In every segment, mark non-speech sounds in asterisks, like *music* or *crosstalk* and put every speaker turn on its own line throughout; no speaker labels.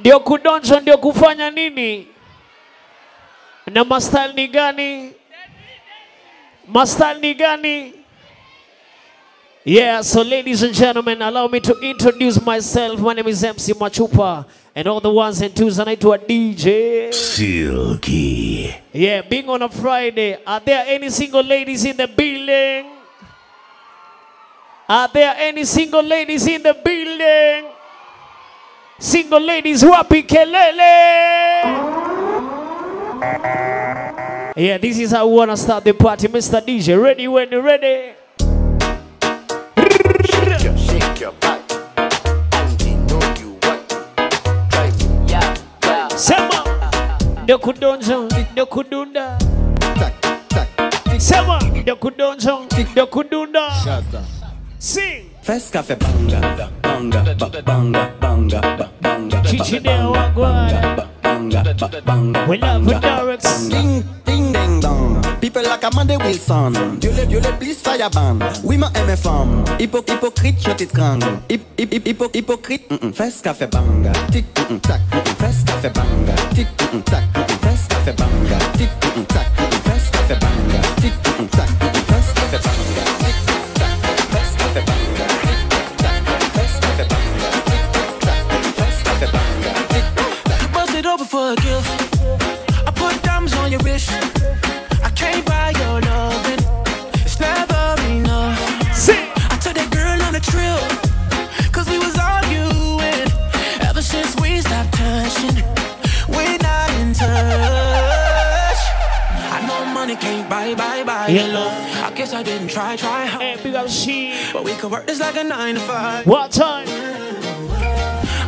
ndio kudonjwa, ndio kufanya nini? Na mastali ni gani? Mastali ni gani? Yeah, so ladies and gentlemen, allow me to introduce myself. My name is MC Machupa, and all the ones and twos anaitwa DJ.
Silky.
Yeah, being on a Friday, are there any single ladies in the building? Are there any single ladies in the building? Single ladies, wapi kelele? Yeah, this is how we wanna start the party, Mr. DJ. Ready when you're ready?
Shake your, shake your back. And you know you want. Try
Yeah, yeah.
Sema, ndio kudonja, ndio kudunda.
tack, tack.
Sema, ndio kudonja. Sing
fresca fe banga banga banga banga banga
Chichineo
banga banga banga
We love with
Ding ding ding dong. People like Amanda Wilson. Dieu le Dieu le please fire ban Oui ma aime femme. Hypo hypocrite je t'étrangle. Hip hip hip hypo hypocrite mm, mm. Fresca fe banga. Tic mm, tac Fresca fe banga. Tic tac Fresca fe banga. Tic tac Fresca fe banga. Tic tac
bust it over for a gift. I put diamonds on your wrist. I can't buy your loving. It's never enough.
Sing.
I took that girl on a trip. Cause we was arguing. Ever since we stopped touching, we're not in touch. I know money can't buy, buy, buy
Yeah.
your love. I guess I didn't try, try hard.
Hey, big up she.
But we could work this like a nine to five.
What time?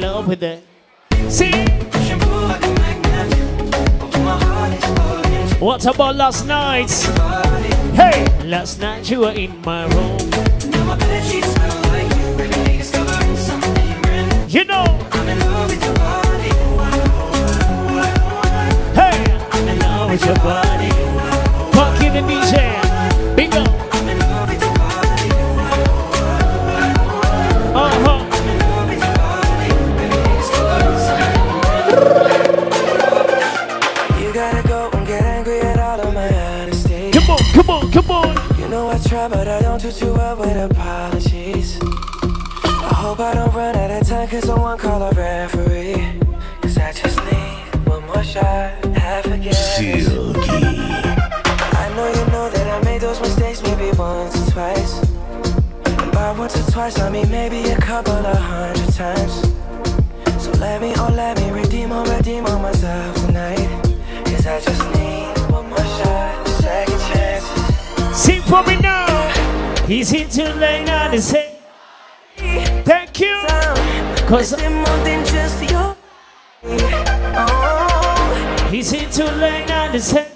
love
with it.
See? What about last night? Hey! Last night you were in my room.
You
know. Hey! I'm in love with your body. Fucking the DJ. Bingo.
Out of time, cause someone call a referee. Cause I just need one more shot, have forgiveness.
Silky.
I know you know that I made those mistakes maybe once or twice. And by once or twice, I mean maybe a couple of hundred times. So let me, oh let me redeem or redeem on myself tonight. Cause I just need one more shot, second chances.
Sing for me now. He's here to lay down his head. Cause
more than just your
He's here too late
now to head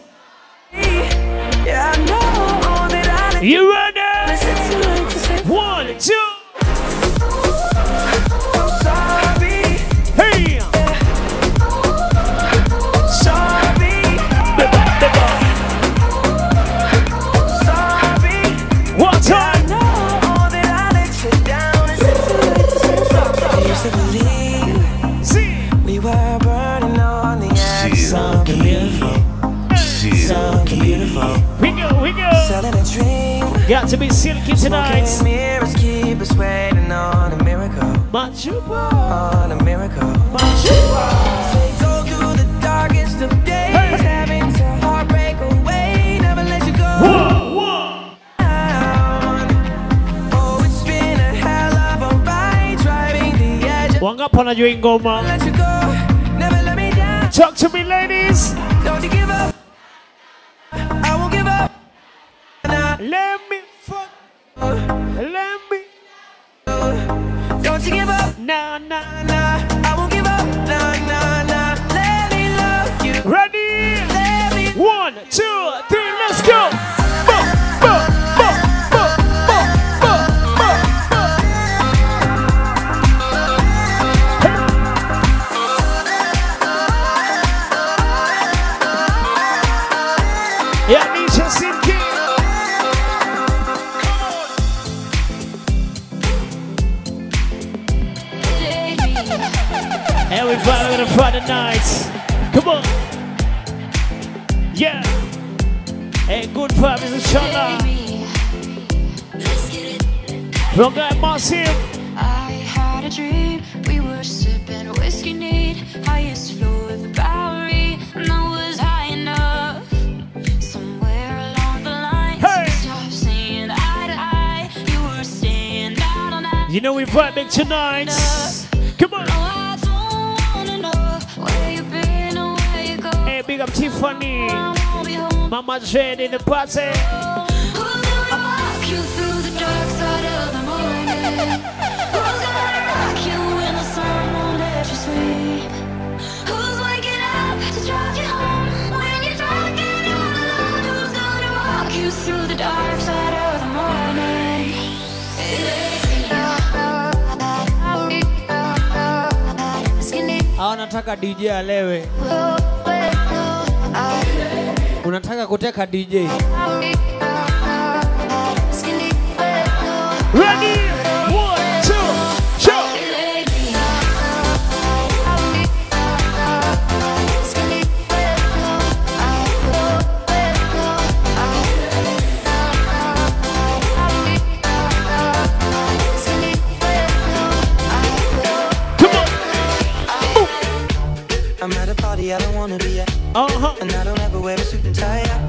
us waiting on a miracle.
Machupa,
on a miracle.
machupa.
They go through the darkest of days, having to heartbreak away, never let you go
Whoa, whoa.
down. Oh, it's been a hell of a ride, driving the edge.
Wangapi wanajua hii ngoma?
Let you go,
Ah, nataka DJ alewe. Unataka kuteka DJ. Ready?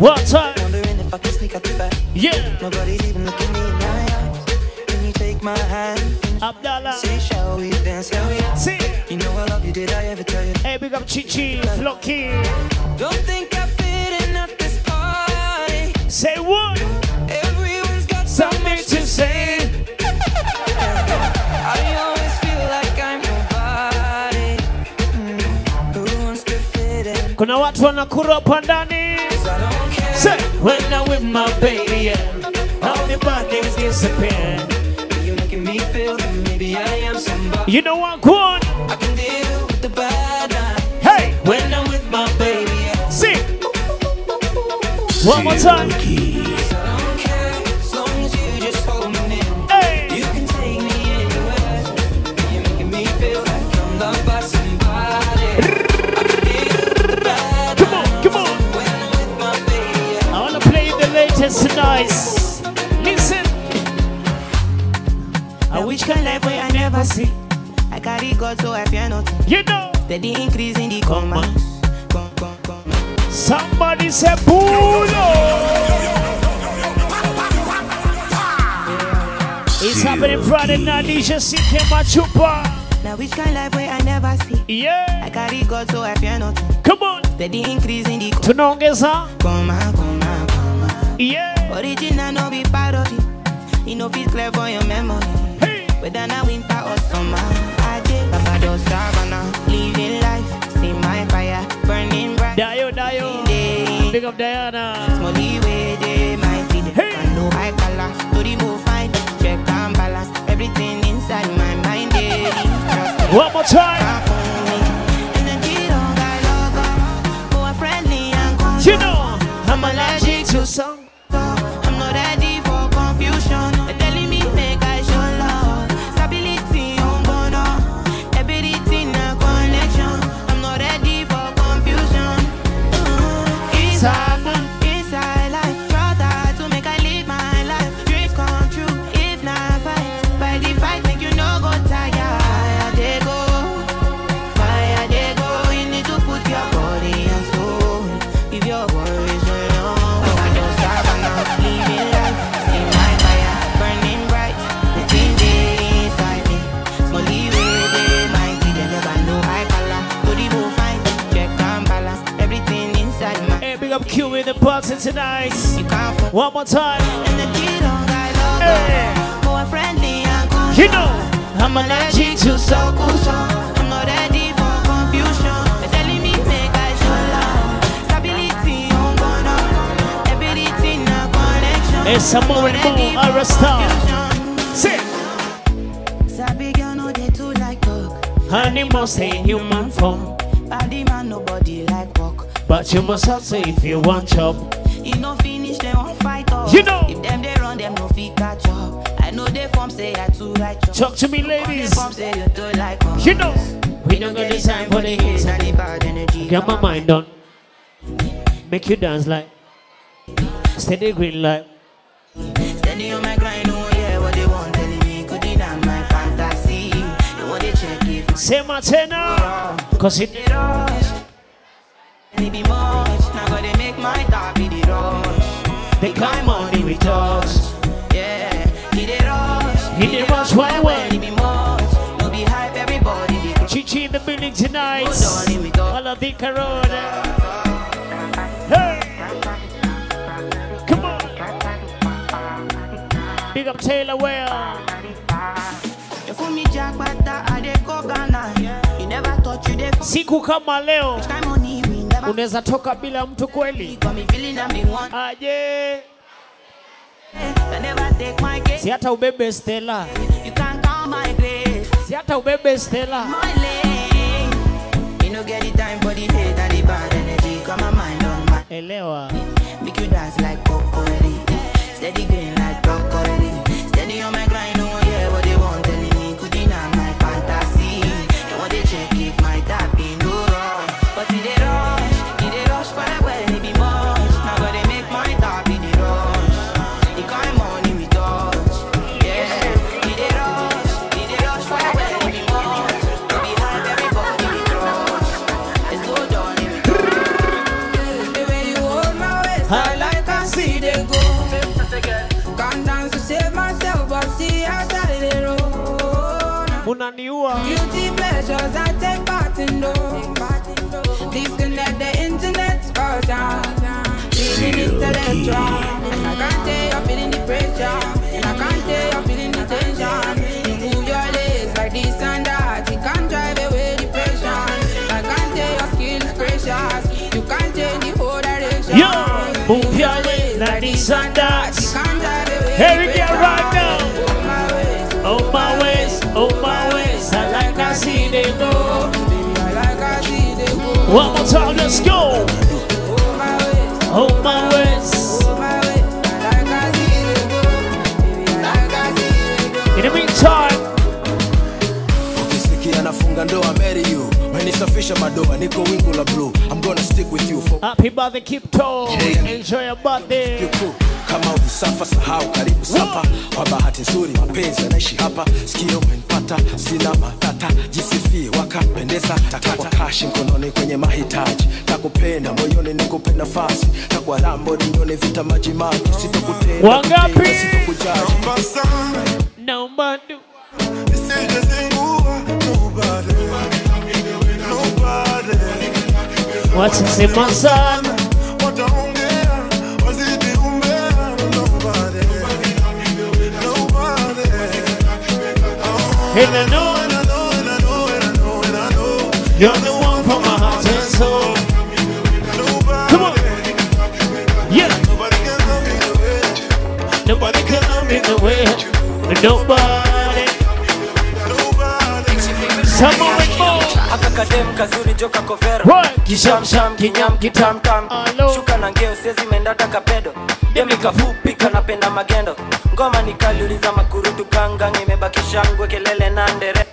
One time.
wondering if I can sneak out the back.
Yeah.
Nobody's even looking me in my eyes. Can you take my hand?
Abdallah.
Say, shall we dance? Hell yeah.
See.
You know I love you, did I ever tell you?
Hey, big up Chichi, Flocky.
Don't think I fit in at this party.
Say what?
Everyone's got
Something to say. *laughs*
I always feel like I'm nobody. Mm. Who wants to fit in?
Kuna watu wanakura hapa Say, when I'm with my baby, yeah. All the bad things disappear.
You're making me feel that maybe I am somebody.
You know what, Kwon?
I can deal with the bad night.
Hey,
When I'm with my baby, yeah.
sing. One more time.
God so I fear nothing.
You know,
Steady increase in the commas. Come, come, come.
somebody say Pulo. It's happening Friday night. DJ CK Machupa.
Now which kind life where I never see.
Yeah,
I carry God so I fear nothing.
come on.
Steady increase in the
Tunaongeza.
comma, comma, comma.
Yeah.
Original no be parody. You know fit clear for your memory.
Hey.
Whether na winter or summer. I Savannah. Living life. See my fire burning bright.
Dio, Dio. Big up Diana.
Money way they might be
Hey.
I know color, to the move fine, check and balance everything inside my mind. Daily, trust me,
One more time. party tonight. One more time. Hey. You know,
I'm allergic to so I'm not ready for confusion. They're telling me make I show love. Stability, I'm gonna everything a connection.
It's a more and more
or a
star. Sit. Animals ain't human form. But you must hustle if you want job.
You no finish them won't fight us.
You know.
If them they run them no fit catch up. I know they form say I too righteous.
Talk to me, ladies.
form say you too like us.
You know, we don't got the time for the hits.
and the bad energy.
Get my mind on. Make you dance like steady green light.
Steady on my grind, oh yeah, what they want telling me could deny my fantasy. They want to check if
Say my tenor, cause it
it it be much, now gotta make my top be the rush.
they come money with us.
Yeah, he the rush.
He the rush, why, why?
It be much, no be hype, everybody.
Chichi in the building tonight.
Hold on, here we go.
All of the corona. Hey, come on. Big up Taylor Well.
You fool me jack butter, I dey go Ghana. You never thought you dey.
Siku kama leo unaweza toka bila mtu kweli. Aje, si hata ubebe Stella, si hata ubebe Stella.
My
Unaniua.
Guilty pleasures I take part in. Disconnect the internet. Feeling intellectual. And I can't tell you're feeling the pressure. And I can't tell you're feeling the tension. You move your legs like this and that. You can't drive away depression. I can't tell your skill is precious. You can't change the whole direction.
Yo, move your leg like this and that. Here we go right now. My ways, on my ways, I like I see they go. One more time, let's go. On my ways. In the meantime,
ukisikia ndoa marry you menisafisha madoa niko wingu la blue i'm gonna stick with you for
happy birthday, keep tall. Enjoy your birthday.
Kama usafa sahau karibu sapa. Kwa bahati nzuri mapenzi anaishi hapa. Sikio umenipata sina matata. Jisifie wakapendeza takwa kashi mkononi kwenye mahitaji. Takupenda moyoni nikupe nafasi takwa lambo nione vita maji maji. Sitokutenda
Wangapi?
kutenda, sitokujaji
Naomba du. Watasema sana. And I know, you're the one for my heart and soul. Come on. Yeah. Nobody can love me the way. Nobody. Someone with more.
aka kadem kazuri joka kovero kishamsham kinyam kitamtam shuka na ngeo sezi mendata kapedo demi kafupi kanapenda magendo ngoma nikaliuliza makurutu kangang imebaki shangwe kelele na ndere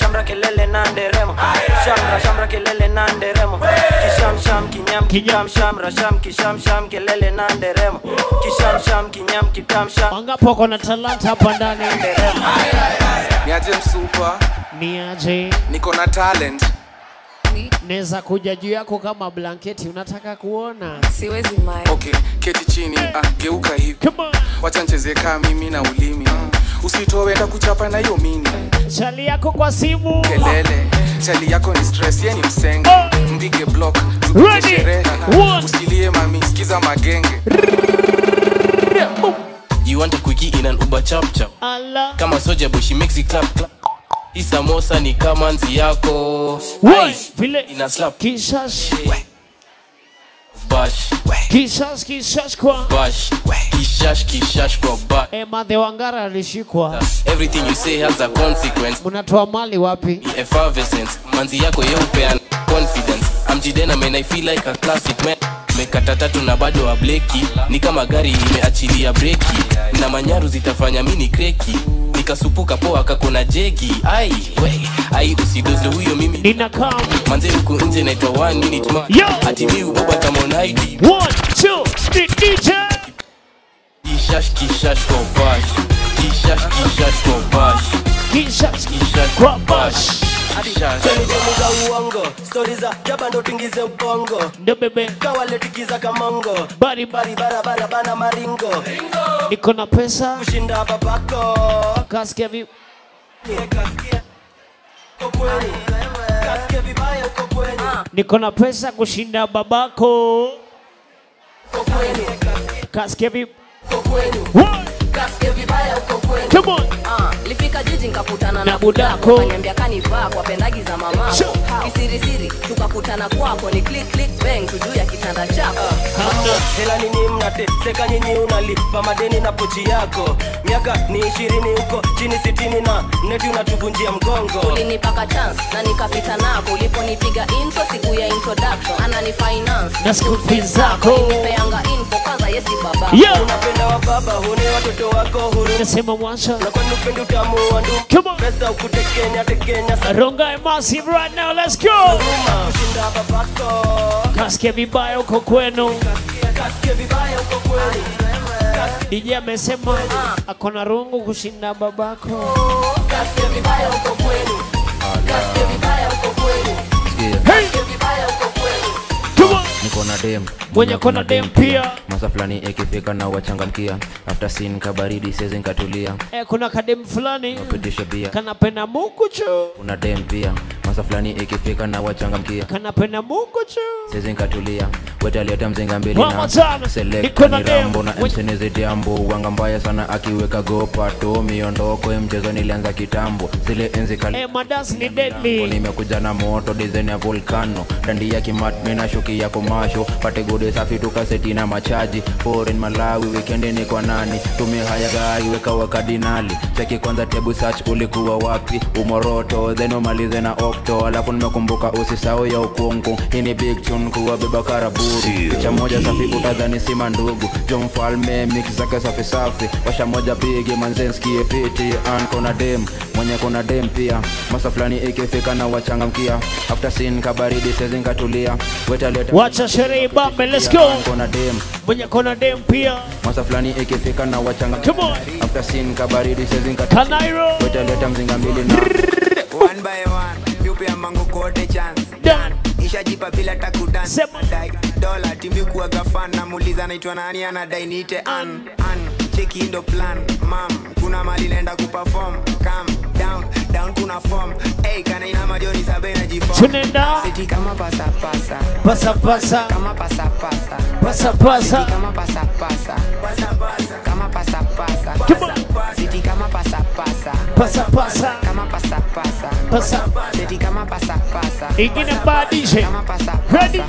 shamra kelele na nderemo. Shamra shamra kelele na nderemo. Kishamsham kinyam kitam shamra sham kishamsham kelele na nderemo. Kishamsham kinyam kitam sham.
Talanta hapa ndani?
niaje msupa?
Niaje
niko na talent
Naweza kuja juu yako kama blanketi, unataka kuona?
siwezi mai
okay keti chini ah, geuka hivi
Come on.
wacha nicheze kaa mimi na ulimi usitoe takuchapa na hiyo mini
Chali yako kwa simu.
kelele chali yako ni stress ye ni msenge mpige block
Ready? One.
usilie mami sikiza magenge
You want a quickie in an Uber chap chap.
Allah.
Kama soja boy she makes it clap clap. Hii samosa ni kama nzi yako.
Vile
ina slap.
kishash.
Bash.
Kishash kishash kwa.
Bash. Kishash kishash kwa bash.
Eh, Madhe Wangara alishikwa.
Everything you say has a consequence.
Mnatoa mali wapi?
Effervescence. Manzi yako yeupe and confidence. Amjidena man I feel like a classic man. Mekata tatu na bado wa bleki ni kama gari imeachilia breki na manyaru zitafanya mini kreki nikasupuka poa kakona jegi. Ai we ai usidozle huyo mimi.
Ninakam
manze huku nje naitwa one minute man.
Yo!
ati mi ubaba tamonaidi
One, two, three, DJ.
kishash kishash kwa bash. Kishash kishash kwa bash.
Kishash
kishash
kwa bash.
Za uongo stori za jaba ndo tingize ubongo
ndo bebe.
kawaletikiza kamongo
Bari
bari barabara bana maringo.
Niko na pesa.
kushinda babako
Kasikia vi niko na pesa kushinda babako. Kasikia vi
uko kweli
One,
Kasikia vibaya uko kweli.
come on.
Ah, lifika jiji nkakutana
Na
na
budako.
kaniambia kanivaa kwa pendagi za mamako
Sure.
kisirisiri tukakutana kwako ni click click bang tujuu ya kitanda chako.
Hela nini mnateseka nyinyi unalipa madeni na pochi yako. Miaka ni ishirini huko chini sitini na neti unatuvunjia mgongo.
Ulinipaka chance na nikapita nako. Uliponipiga intro siku ya introduction anani finance.
Na school fees zako.
ulinipeanga info kwanza yesi baba.
Unapenda wa baba hune watoto wako huru.
Nasema mwacha.
na kwa utamu wa ndumu
Come on.
pesa ukutekenya
Ronga massive right now. Let's go. Kasikia vibaya uko kwenu. DJ amesema akona rungu kushinda babako.
kasikia vibaya uko kwenu. kasikia vibaya uko kweli
Hey, come on.
niko na dem
Mwenye kona dem pia.
masa fulani ikifika na wachangamkia. After sin kabaridi sezi nkatulia
Eh, kuna kadem fulani
pitisha bia.
kanapenda mukuchu.
kuna dem pia. Masa fulani ikifika na wachangamkia.
Kanapenda mukuchu.
sezi nkatulia wetaleta mzinga mbili
na na
ni rambo na msenezediambo wanga mbaya sana akiweka gopato miondoko mchezo nilianza kitambo. Zile enzi kali
Eh, madas ni deadly.
nimekuja na moto dizeni ya volcano. Dandi ya kimatmi na shuki ya komasho pate gode safi tukaseti na machaji. Foreign malawi wikendi ni kwa nani? Tumia haya gai weka wakadinali cheki kwanza tebu search ulikuwa wapi? Umoroto then umalize na okto alafu nimekumbuka usisao ya ukungu. Hii ni big tune kuwa beba karaburu picha moja safi utadhani sima ndugu jo mfalme mix zake safi safi. Washa moja pigi manzenskie fiti an kona dem mwenye kona dem pia. Masa fulani ikifika na wachangamkia. After sin kabaridi sezinkatulia wetaleta
Wacha sherehe bambe. Let's go.
kona dem
Mwenye kona dem pia.
masa fulani ikifika na wachanga.
Come on.
after scene kabaridi sezinkatulia
Kanairo.
wetaleta mzinga mbili na
one by one yupea mango kote chance
Done.
ishajipa bila takudan
Sema.
dai dola timbi kuwaga fan namuuliza naitwa nani anadai niite an an cheki ndo plan mam kuna mali naenda kuperform calm down kuna form hey kana ina majoni sabe na jifom
Tunaenda.
city kama pasa pasa
Pasa pasa.
kama pasa pasa
Pasa pasa.
Kama pasa pasa pasa pasa kama pasa pasa city kama pasa pasa
Pasa pasa.
kama pasa pasa
Pasa.
city kama pasa pasa
Ingine badishe
kama pasa
Ready?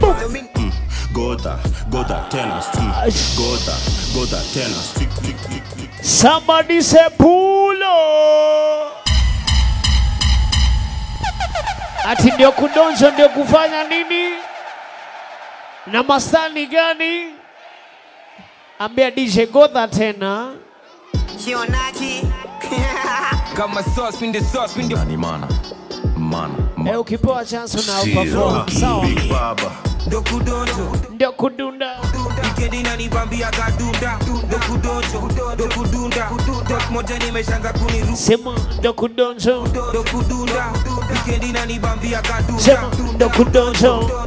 Boom.
Gota, gota tena. Gota, gota tena.
Somebody say pulo. Ati ndio kudonjo ndio kufanya nini? Na masani gani? Ambia DJ Godha tena.
Shionachi *laughs*
kama sauce, in the sauce, in the
Nani mana? Mana.
Eh, ukipewa chance una perform sawa.
ndio Baba.
Ndio kudunda.
Wikendi nanibambia gadunda dokudonjo dokudunda. Dok moja nimeshanza kuniruka.
Sema dokudonjo. Kudonjo.
dokudunda. Wikendi nanibambia
gadunda ndio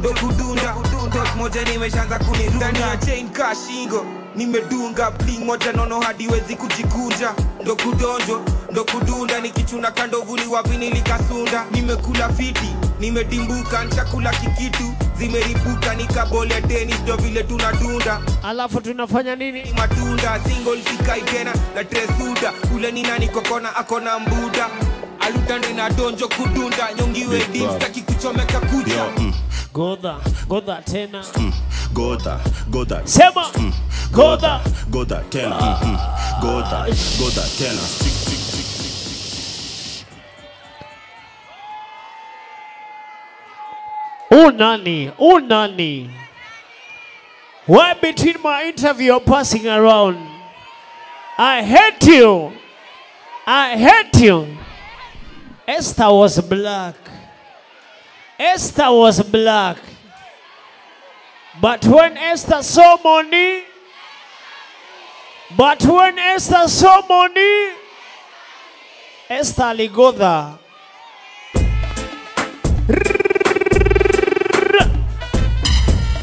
dokudunda
tot moja nimeshaanza kunirunda ya chain ka shingo nimedunga bling moja nono hadi wezi kujikunja. Ndo kudonjo ndo kudunda nikichuna kandovuni wapi nilikasunda. Nimekula fiti nimedimbuka nchakula kikitu zimeripuka nikabole tenis ndo vile tunadunda.
Alafu tunafanya nini?
Matunda single sikai tena na tresuda. Ule ni nani kokona akona mbuda. Alutande na donjo kudunda nyongiwe dimstaki kuchomeka kucha.
Yo, mm,
godha godha tena.
Mm, goda goda.
Sema
mm,
goda.
goda tena. Mm, goda goda tena.
Unani unani why between my interview you're passing around? I hate you. I hate you. Esther was black esther was black. But when esther saw money but when esther saw money esther aligodha.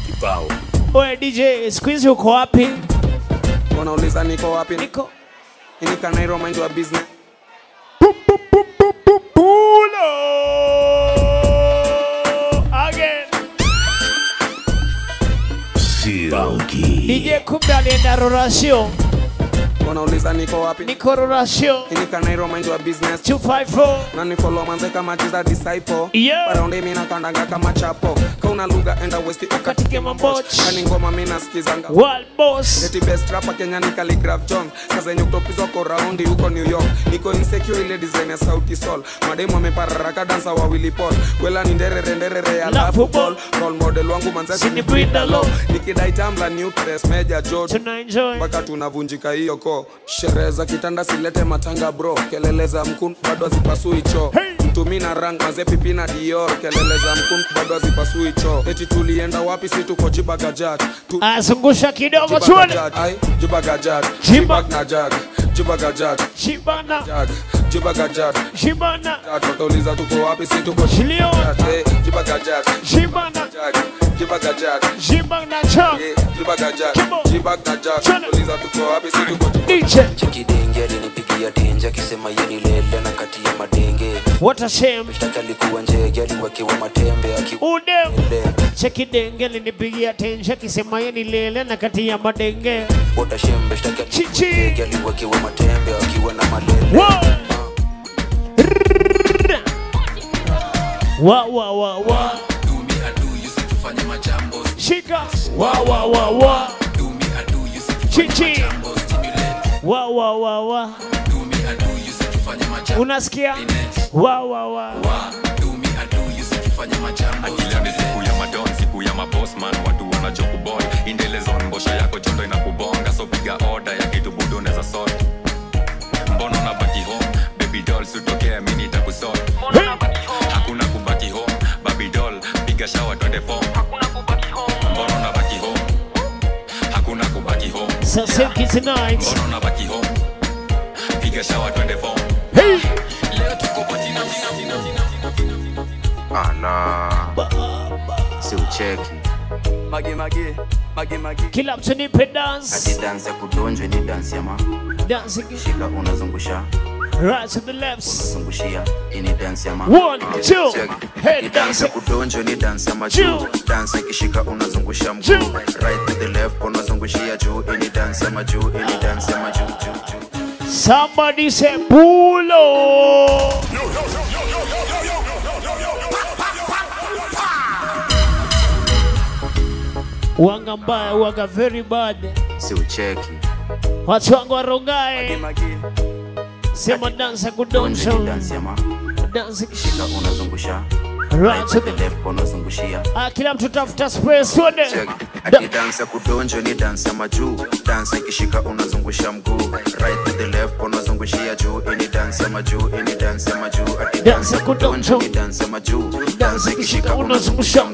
Kibao
Oye DJ, siku hizi uko wapi?
wanauliza niko wapi? Niko. Inikanairo mind your business
Igiye kumbe agenda roration
wanauliza niko wapi?
Niko Rorasio
inikanairo mind wa business.
254
na ni follow manze kama jiza disciple.
Yeah.
me mimi nakandanga kama chapo. Kauna lugha enda west ukatike mamboch kani ngoma mimi nasikizanga.
World boss.
Eti best rapper Kenya ni Calligraph John. Sasa yenye kutopizwa kwa raundi huko New York. Niko insecure ile design ya sauti sol. Mademu amepararaka dansa wa Willy Paul. Kwela ni nderere nderere ya football. Ball Role model wangu manzasi ni Brenda Low. Nikidai tambla new press major George. Mpaka tunavunjika hiyo sherehe za kitanda silete matanga bro. Kelele za mkun bado hazipasui choo mtumi na rang maze pipi na dior. Kelele za mkum bado hazipasui choo. Eti tulienda wapi si tuko jibagajat tu
azungusha kidogo tuone.
Jibagajat
Jiba-
jibag na jag. Jibagajat
Shibana
jag. Jibagajat
Shibana
watauliza tuko wapi si tuko
Shilio.
Eh, jibagajat
Shibana
jag jibagajat
chak
Eh, jibagajat jibag na jag. Watauliza tuko wapi si tuko
DJ
chekidenge alinipigia tenje akisema yeni lele na kati ya madenge
What a shame.
Mshtaki alikuwa njege aliwekewa matembe aki
Ude Cheki denge linipigia tenja akisema ye ni lele na kati ya madenge
bota shembe shtaki
Chichi.
alikuwa njege aliwekewa matembe akiwa na malele.
Wow. Wa wa wa wa.
Tufanye majambo.
Shika. Wa wa wa wa. Chichi. wa wa wa wa Unasikia? Wa wa wa.
Akila ni siku ya madon siku ya mabosman watu wanachokubon indelezon mbosho yako chondo inakubonga. So piga oda ya kitu budo unaweza sort. Mbono na baki home? Baby doll sutokea mini takusort hakuna kubaki home. Baby doll piga shawa twende form. Mbono na baki home? Hakuna kubaki home.
Sasa tonight.
Mbono na baki home? Piga shawa twende form
Hey.
Ah, Leo tuko patina
ala si ucheki.
Mage mage mage mage
Kila mtu nipe dance.
Ati dansi ya kudonjwa ni dansi ya ma.
Dancing
shika unazungusha.
Right to the left.
Zungushia ini dansi ya ma.
One, ah,
two,
head
Ni dansi ya
dancing.
kudonjwa ni dansi ya majuu dansi ikishika unazungusha mguu. Right to the left unazungushia. Juu ini dansi ya majuu ini dansi ya majuu juu juu
Somebody say pulo Wanga mbaya, wanga very bad.
Si ucheki
Watu wangu warongae Sema dansa kudonsha
Dansa ya ma?
Dansi
shika unazungusha
Right to
the left unazungushia
zungushia kila mtu tafuta
ati dansi ni dansa majuu. Dansa ikishika unazungusha mguu. Right to the left unazungushia juu. Ini dansa majuu ini dansa majuu. Akidansa kudonjo ni dansa majuu.
Dansa ikishika unazungusha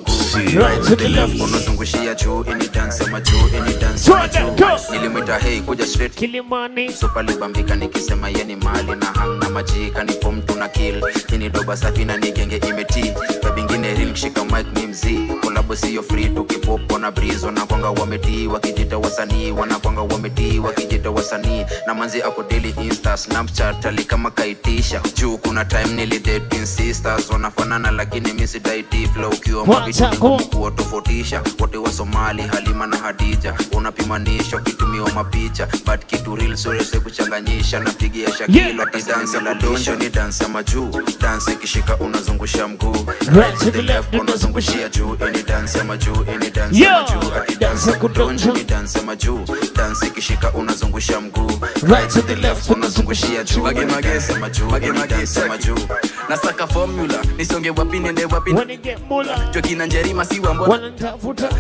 right to the left
unazungushia juu. Ini dance majuu ini dance majuu. nilimwita hey kuja straight.
Kilimani.
Super libambika nikisema yeni mali na hang na majika ni form tuna kill. Ini doba safi na genge imeti Baby ingine real kushika mic kolabo sio free tukipopo na breeze. Wanakwanga wametii wakijita wasanii wanakwanga wametii wakijita wasanii. Na manzi ako daily insta snapchat ali kama kaitisha. Juu kuna time nilidate sisters wanafanana lakini misidaiti flow ukiwa mavitu ni ngumu kuwatofautisha wote wa somali halima na hadija unapimanisha ukitumiwa mapicha. But kitu real surese kuchanganyisha napigia shakilo ati dansi la dosho ni dansi ya majuu. Dansi ikishika unazungusha mguu. Right to the left unazungushia juu ini dansi ya majuu ini ili ya
ama
majuu ati dance ya kudonjo ni dance ya majuu dance ikishika unazungusha mguu. Right to the left unazungushia juu.
Mage, mage,
dansi juu majuu
mage, mage,
dansi juu. majuu
nasaka formula nisonge wapi nende wapi? Jokina njerima siwa mbona?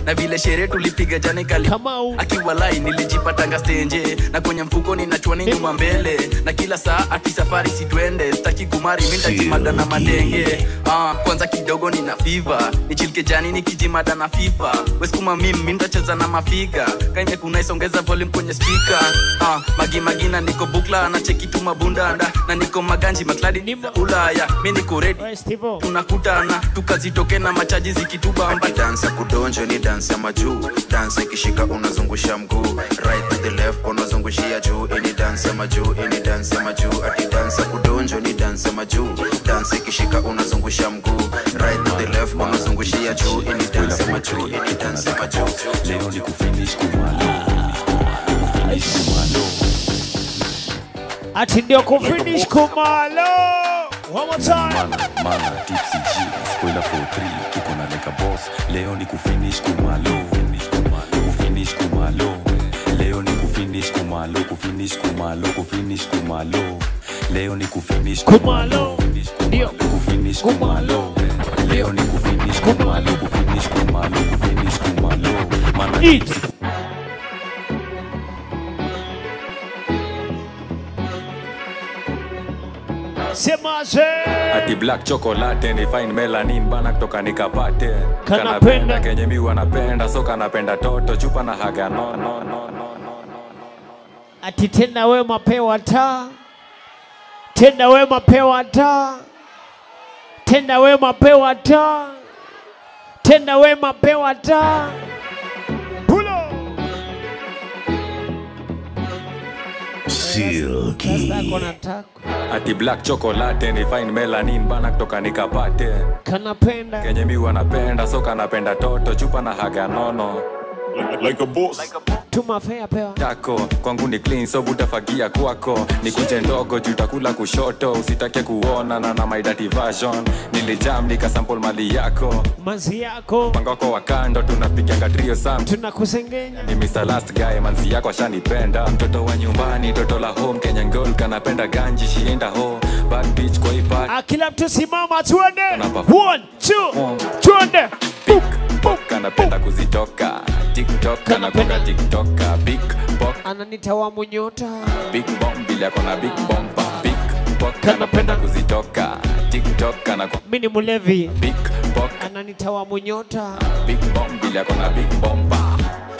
Na vile sherehe tulipiga jana kali akiwa lai nilijipatanga stenje. Na kwenye mfuko ninachua ni nyuma mbele. Na kila saa ati safari sitwende staki kumari mindajimada na madenge. Ah, kwanza kidogo nina fever. Nichilike jani nikijimada na fifa. Weskuma mim mindacheza na mafiga. Kaine kunaisongeza volume kwenye spika ah, magimagina niko bukla na chekitu mabundanda na niko maganji makladi za ulaya. Mi niko redi tunakutana tukazitoke na machaji zikitubamba
dansa kudonjo ni dansa ya majuu. Dansa ikishika unazungusha mguu. Right to the left unazungushia juu ini dansa majuu ini dansa majuu ati dansa kudonjo ni dansa maju majuu dansi ikishika unazungusha mguu. Right to the left unazungushia juu ini dansa majuu ini dansa majuu
leo ni kufinish kumalo. Kufinish kumalo.
Ati ndio kufinish kumalo. one more time.
Mana mana tipsy g spoiler for 3 tuko na like a boss. Leo ni kufinish kumalo kufinish kumalo kufinish kumalo. Leo ni kufinish kumalo.
Ndio.
kufinish kumalo. Leo ni kufinish kumalo. Kufinish kumalo kufinish kumalo. Mana tipsy
semaje
ati black chocolate ni fine melanin bana kutoka nikapate.
Kanapenda.
kanapenda kenye miwa napenda so kanapenda toto chupa na haga no, no, no, no.
Ati tena we mapewa taa. Tena we mapewa taa. Tena we mapewa taa. Tena we mapewa taa. Tako
ati black chocolate ni fine melanin bana kutoka nikapate.
Kanapenda.
Kenye mi wanapenda so kanapenda toto chupa na haga nono like a boss.
tuma fea pewa
yako kwangu ni clean so butafagia kwako. Ni kunje ndogo jutakula kushoto. Usitake kuona na na my dirty version. Nilijam nikasample mali yako.
Manzi yako.
Panga wako wa kando tunapiganga trio sam.
Tunakusengenya.
Ni Mr. Last Guy manzi yako ashanipenda. Mtoto wa nyumbani toto la home Kenya girl kanapenda ganji shienda ho bad bitch kwa ipa
akila kila mtu simama tuende.
Kanapa-
one two tuende.
Kanapenda kuzitoka tiktok kanakonga TikTok big pok
ananita wa munyota.
Big bomb bila kona big big kuzitoka tiktok
ni mlevi.
Big pok
ananita wa munyota.
Big bomb bila kona big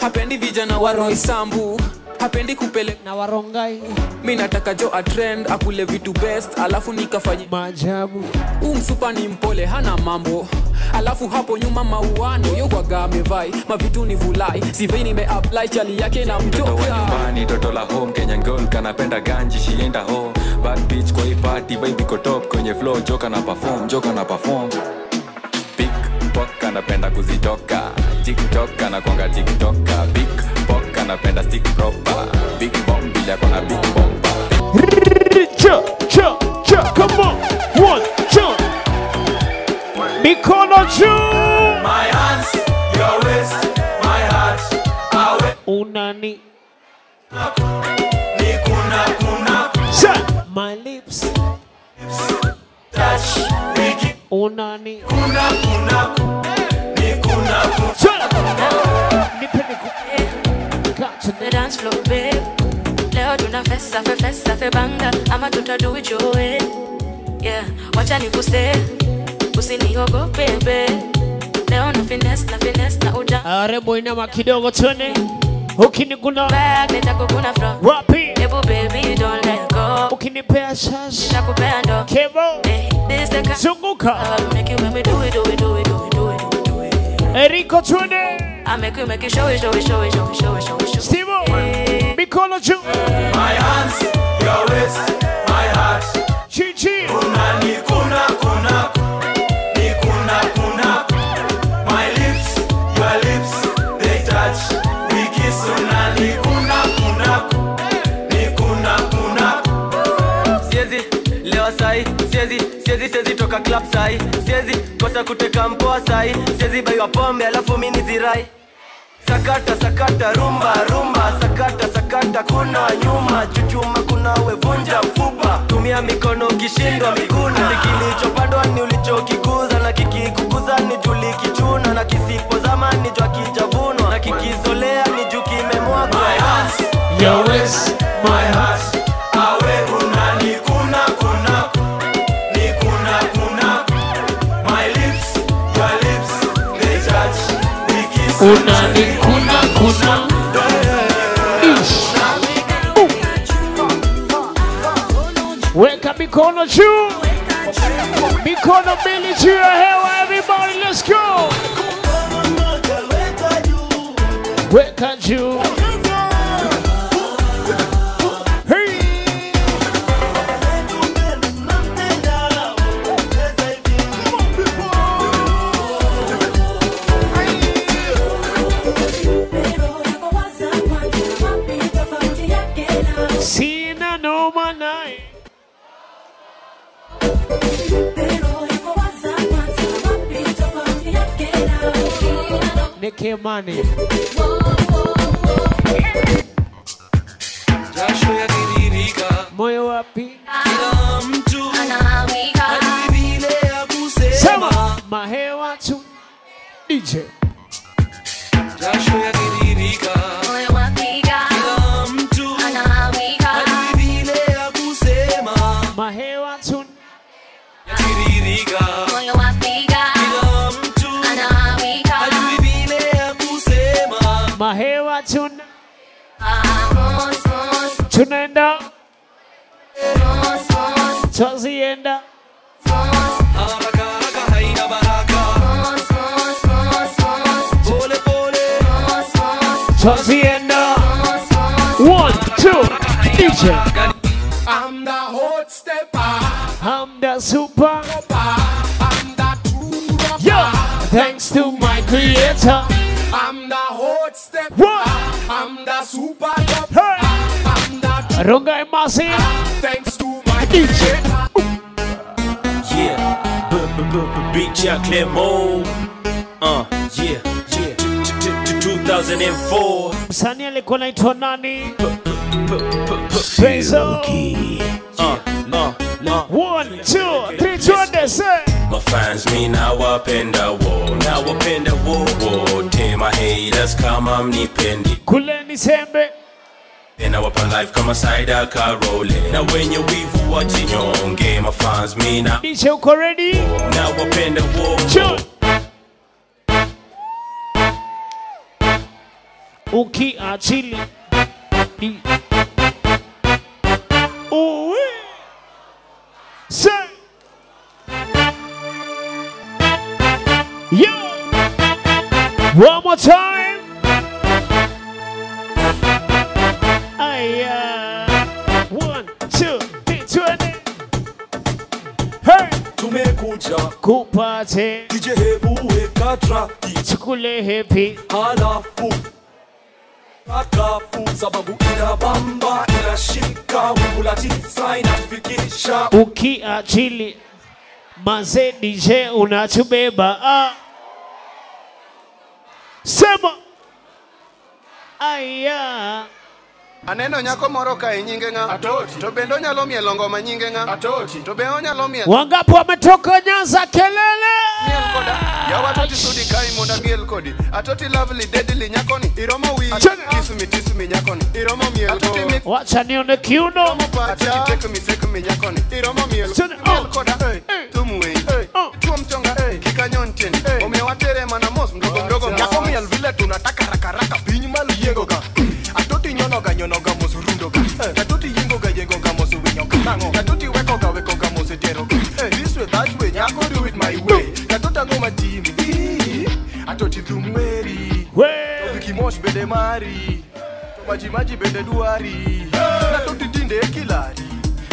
hapendi vijana wa roisambu hapendi kupele
na warongai.
Mi nataka jo atrend akule vitu best alafu nikafanye
maajabu.
Huu msupa ni mpole hana mambo. Alafu hapo nyuma mauano yogwaga amevai. Mavitu ni vulai sivei nimeapply chali yake na
mtoto wa nyumbani toto la home Kenya girl kanapenda ganji shienda ho bad bitch kwa ipati vibe iko top kwenye flow joka na perform joka na perform. Big pok anapenda kuzitoka tiktok anakwanga tiktoka big anapenda stick proper. Big bomb bila kona big bomb.
Cha cha cha come on. One two. Mikono juu.
My hands, your waist, my heart, awe
unani
ni kuna kuna.
Cha. My lips.
Touch wiki
unani
kuna kuna. Ni kuna
nipe
Leo tuna festa fe festa fe banga ama tuta do it your way. Yeah, wacha nikuse usiniogope. Leo na finesse na finesse na uja
Arebo inama kidogo tone. Ukiniguna
back nitakukuna from
wapi?
Hebu baby don't let go.
Ukinipea shash
Nitakupea ndo
Kevo
This the kind
Zunguka
I'll make you make me do it do it do it do it do it do it do it
Eriko tune.
I make you make you show it show it show it show it show it show it show it
Steve Mikono juu.
My hands, your waist, my heart.
Chichi.
Kuna ni kuna kuna. Ni kuna kuna. My lips, your lips, they touch. We kiss una ni kuna kuna. Ni kuna kuna.
siezi lewa sai siezi siezi siezi toka club sai siezi kosa kuteka mpoa sai siezi baiwa pombe alafu mini zirai sakata sakata rumba rumba sakata sakata kuna nyuma chuchuma kuna wevunja mfupa tumia mikono ukishindwa miguna. Kilichopandwa ni ulichokikuza na kikikukuza ni juli kichuna. Na kisipozama ni jwa kijavunwa. Na kikizolea ni juu kimemwagwa.
My heart. Awe kuna
mikono juu. Mikono mbili juu ya hewa everybody let's go. Weka juu. Nicky Money.
Jasho yatiririka.
Moyo wapi?
Kila mtu hajui vile ya kusema.
Mahewa tu. DJ. Tunaenda. Twazienda.
Haraka haraka haina baraka. Pole pole.
Twazienda. One, two, DJ.
I'm the hot stepper.
I'm the super.
I'm the true rocker.
Yo, thanks to my creator.
I'm the hot stepper.
What?
I'm the super.
Hey. Runga Emasi.
thanks to my
DJ.
Yeah, b b b b big Jack Lemo. Uh, yeah, yeah. T- t- t- 2004.
Msanii alikuwa naitwa nani? Peso.
Uh, uh, uh.
One, two, three, twende say.
Mafans mi nawapenda wo, nawapenda wo wote. My haters kama mnipendi,
Kuleni sembe.
In our pan life come aside side car rolling. Na wenye wivu wachinyonge mafans mina.
DJ uko ready?
Na wapenda wo.
Chun. Ukiachili. Uwe. Say. Yo. One more time. Aya. One, two, three. Hey.
tumekuja
Kupate.
DJ hebu weka traki
Tukule hepi
halafu akafu sababu inabamba inashika wingu la tisa inatufikisha
Ukiachili maze DJ unatubeba ah. Sema aya
Aneno nyako moro kae nyinge ng'a? Atoti. To bende onyalo mielo ngoma nyinge ng'a? Atoti. To be onyalo mielo
wangapi wametoka Nyanza kelele?
miel koda. Yawa atoti sudi kai mondo miel kodi. Atoti lovely deadly nyakoni. Iromo wi. Kiss me kiss me nyakoni. Iromo miel atoti mi.
Wacha nione kiuno.
Atoti take me take me nyakoni. Iromo miel. Miel koda. Tum wei. Tuom chonga.
tiendi umewaterema mana mos mdogo mdogo
nyako miel vile tunataka rakaraka bango ngatutiwekoka wekoka mosetero eh, this way that way nyakori with my way. Ngatotango madimi atoti dhumweri tobikimosh bende mari tomajimaji bende dwari natoti tinde ekilari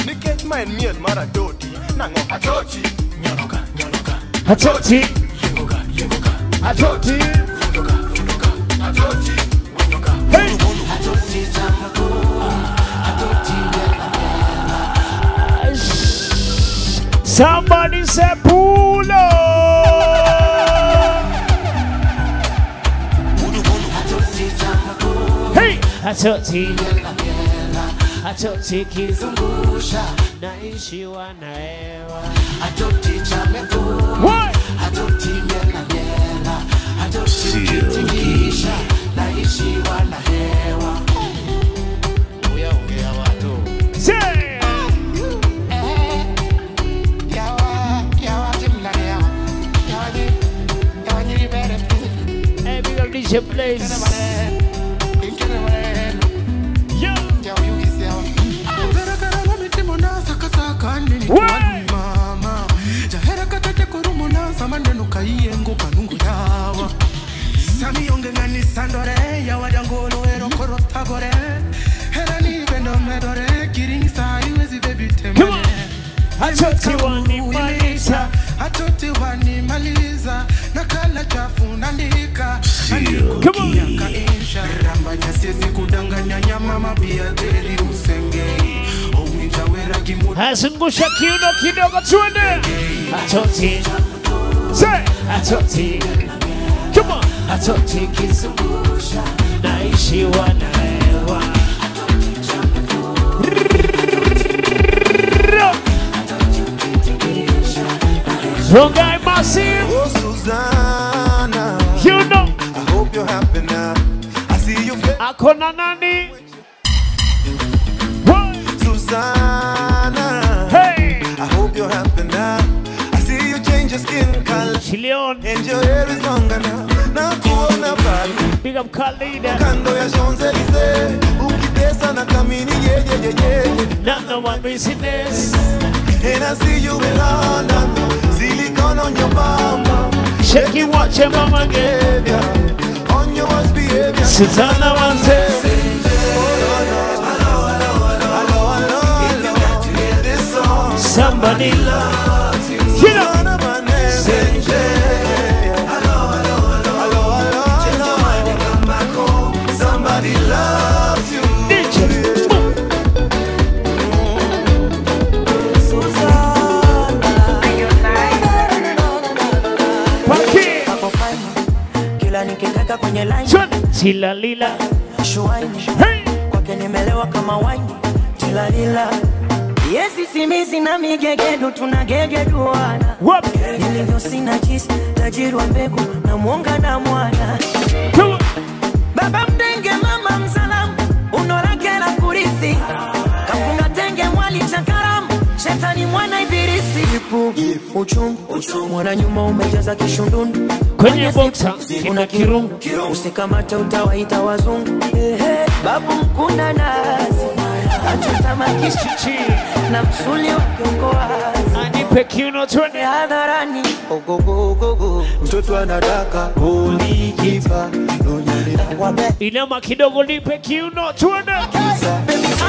nikech ma en miel mar atoti nang'o atoti nyonoka nyonoka
atoti yengoka yengoka atoti rundoka rundoka atoti windoka atoti tamako Somebody say pull up. Hey, Atoti. Atoti kizungusha naishi wanaewa Atoti chamekua Atoti mela mela Atoti kitingisha naishi a place.
mama jaherekatete kurumunasa maneno kaiyengo kanungu yawa samiyongenganisandore yawadangolowerokorothagore
Azungusha kiuno kidogo tuende. Atoti. Say Atoti. Come on. Atoti kizungusha naishi wanaewa. Rongai Massive.
Oh, Susanna.
You know.
I hope you're happy now. I see you.
Akona nani? Chileon.
And your hair is longer now. Na kuona pale.
Big up Khalida.
Kando ya Champs-Elysees. Ukitesa na kamini ye ye ye ye.
None of business.
And I see you in London. Silicone on your bum.
Shake it, watch your mama
gave ya. On your worst behavior.
Susanna Wanze. Somebody loves Tilalila.
shuaini kwake nimelewa kama waini tilalila yesi simizi na migegedu tunagegeduana. Nilivyo sina jisi tajiri wa mbegu na mwonga na mwana ipu uchungu mwana nyuma umejaza kishundundu
Kwenye boksa
kuna kirungu. usikamata utawaita wazungu. Babu mkuna nazi. Achota makichichi na msuli wa kiongoazi
anipe kiuno twende.
Hadharani. Ogogogogo.
Mtoto anadaka ulikipa
Inama kidogo nipe kiuno twende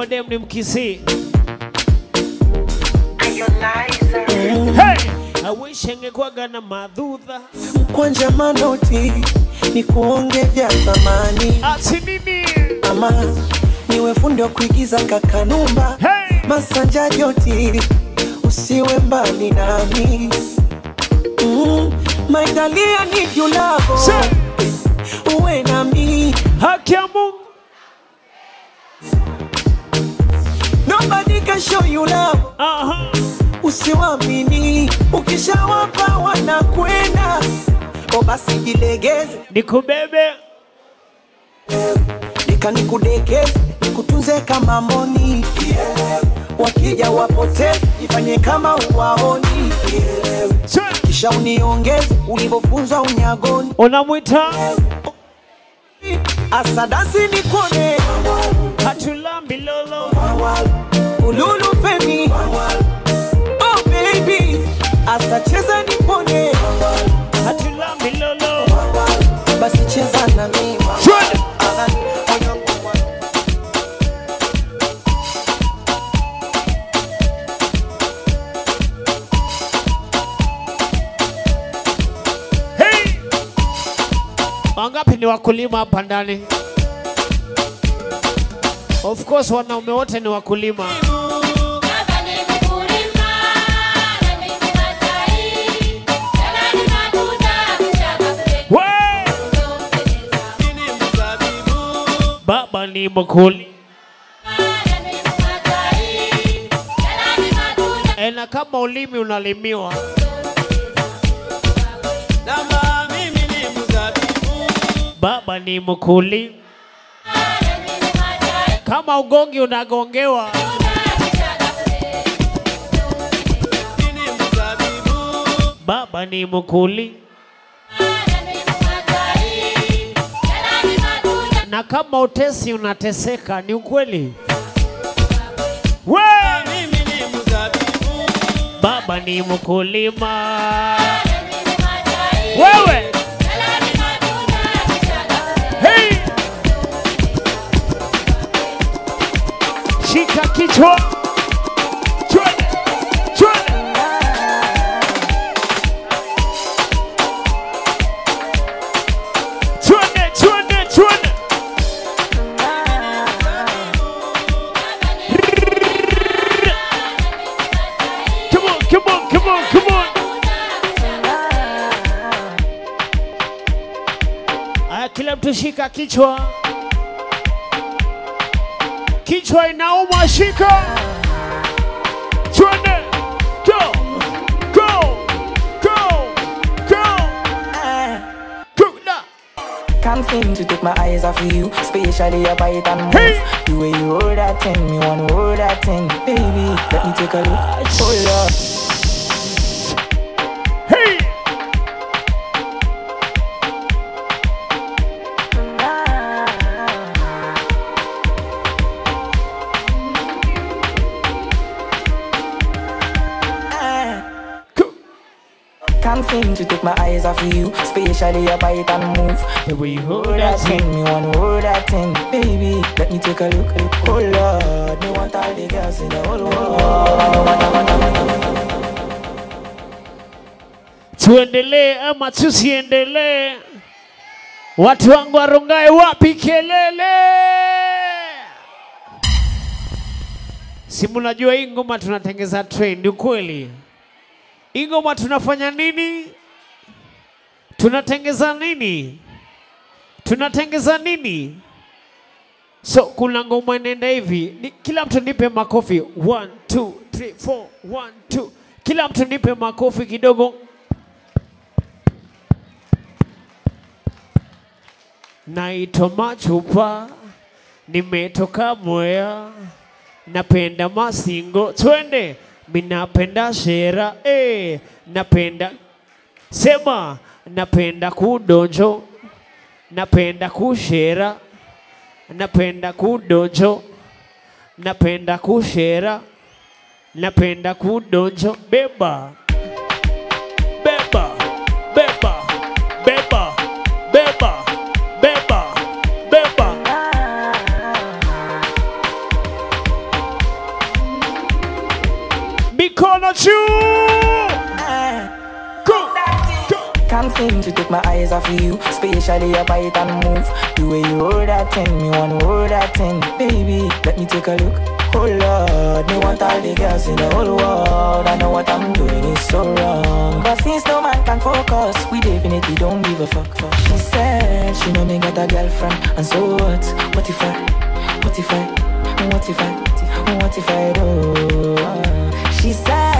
Odem ni mkisi. Hey! I wish angekwaga na madhudha.
Mkwanja manoti ni kuonge vya thamani.
Ati nini?
Ama niwe fundi wa kuigiza kakanumba.
Hey!
masanja joti usiwe mbali nami. Mm, maitalia ni julavo uwe nami.
Haki ya Mungu
nobody can show you love usiwamini ukishawapa wanakwenda. O basi jilegeze.
Nikubebe.
Nikanikudekeze nikutunze kama moni wakija wapoteze ifanye kama uwaoni. Kisha uniongeze ulivyofunzwa unyagoni.
Unamwita?
Asadasi nikone
hatulambi lolo
femi oh baby. Basi cheza na mimi
wangapi ni wakulima hapa ndani? Of course wanaume wote ni wakulima ni mkuli ena na kama ulimi unalimiwa. Baba ni mkuli kama ugongi unagongewa. Baba ni mkuli na kama utesi unateseka ni ukweli. We! Baba ni mkulima. Wewe. Hey! shika kichwa shika kichwa. Kichwa inauma, shika. Twende. Go. Go. Go. Go. Go. now.
Can't seem to take my eyes off of you, especially your bite and move. The way you hold that thing, me wanna hold that thing, baby. Let me take a look. Hold up. Seem to take my eyes off of you, especially your bite and move.
The way you
hold that thing, me wanna hold that thing, baby. Let me take a look. Oh Lord, me want all the girls in the whole world.
tuendelee ama tusiendelee? Watu wangu warungae wapi kelele? Si mnajua hii ngoma tunatengeza trend, ukweli? Hii ngoma tunafanya nini? Tunatengeza nini? Tunatengeza nini? So kuna ngoma inaenda hivi, kila mtu nipe makofi. One, two, three, four, one, two. Kila mtu nipe makofi kidogo. Naitwa Machupa, nimetoka Mwea, napenda masingo. Twende, minapenda shera eh, napenda sema, napenda kudonjo, napenda kushera, napenda kudonjo, napenda kushera, napenda kudonjo. Beba, Mikono juu.
Can't seem to take my eyes off of you, especially your bite and move. The way you hold that thing, me wanna hold that thing, baby. Let me take a look. Oh Lord, me want all the girls in the whole world. I know what I'm doing is so wrong. But since no man can focus, we definitely don't give a fuck. fuck. She said she know me got a girlfriend, and so what? What if I? What if I? What if I? What if I do? She said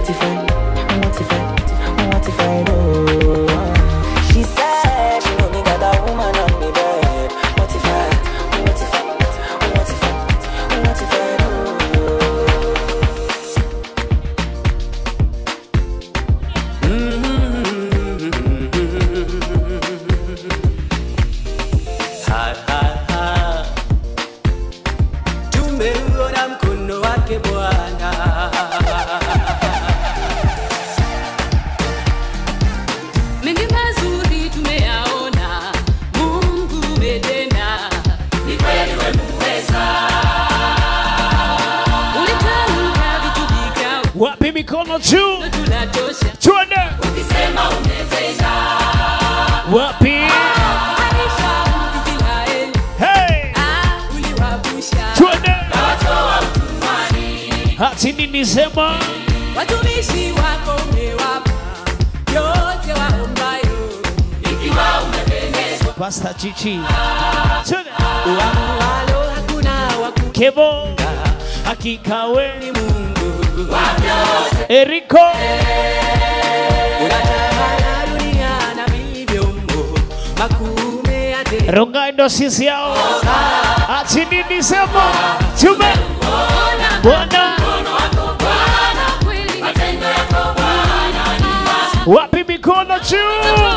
Spotify.
Rongai ndo sisi yao hati nini sema tume Bwana. Wapi mikono juu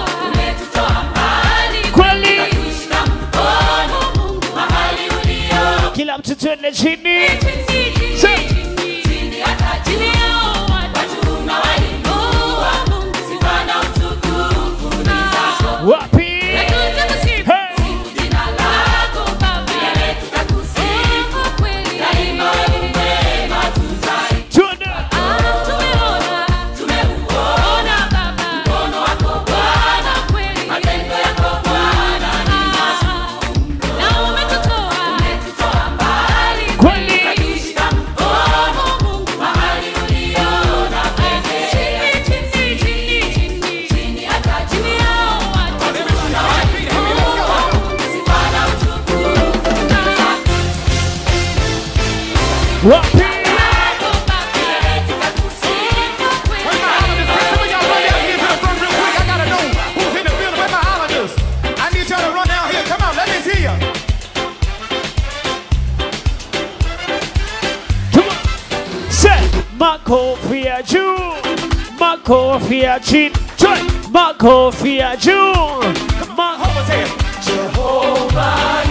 fear cheat. Joy. Marco fear Jew. Marco.
Jehovah.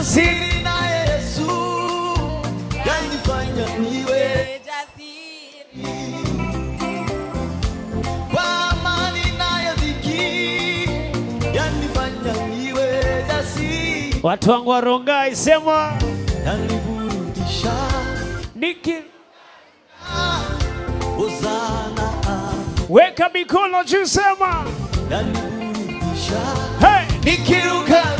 Nina
na Yesu yanifanya
niwe jasiri. Kwa amani nayo dhiki yanifanya niwe jasiri.
Watu wangu waronga isema. Sema
yaniburudisha
niki
Hosana
weka mikono juu sema.
Yaniburudisha
hey!
nikirukaruka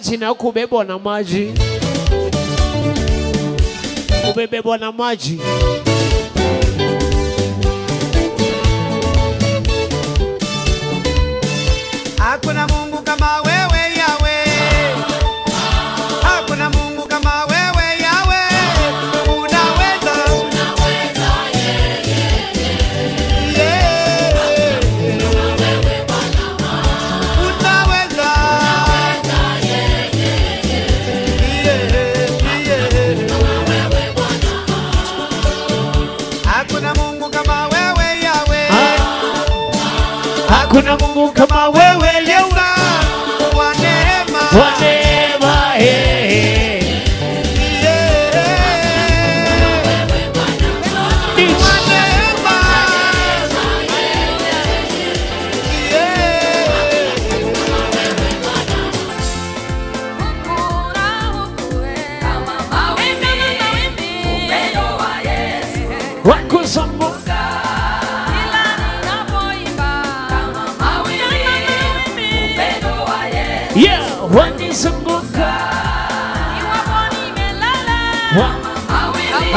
Imagine na kubebwa na maji, umebebwa na maji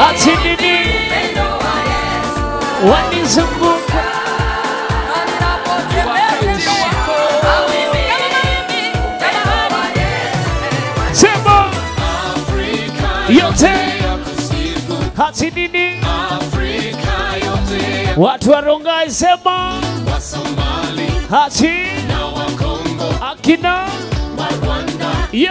ati nini wanizunguka yote. Hati nini watu wa Rongai sema hati. Akina. Yo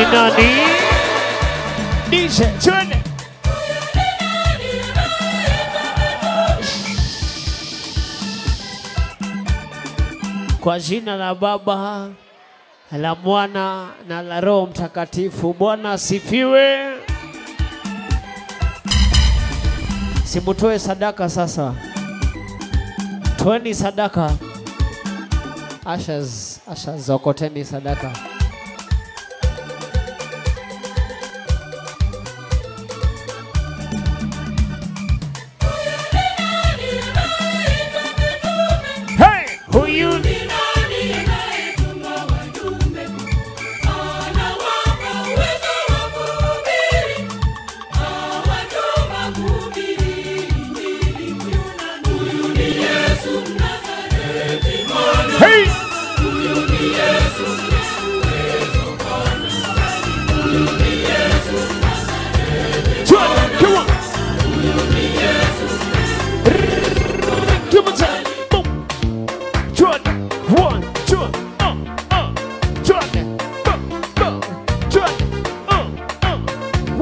nani? DJ twende Kwa jina la Baba la Mwana na la Roho Mtakatifu. Bwana asifiwe. Simutoe sadaka sasa, toeni sadaka. Ashes, ashes, okoteni sadaka.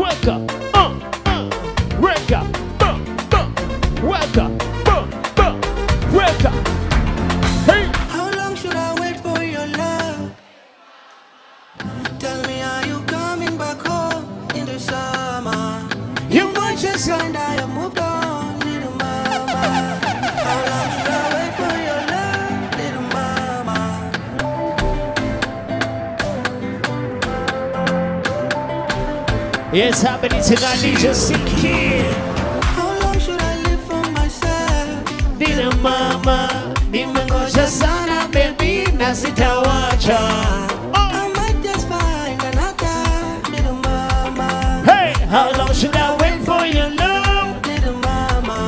Wake up, uh, uh. Wake up, Yes, happening tonight, DJ Silky.
How long should I live for myself?
Nina mama, nimengoja sana baby na sitawacha.
I might just find another little mama.
Hey, how long should I wait for your love?
Little mama.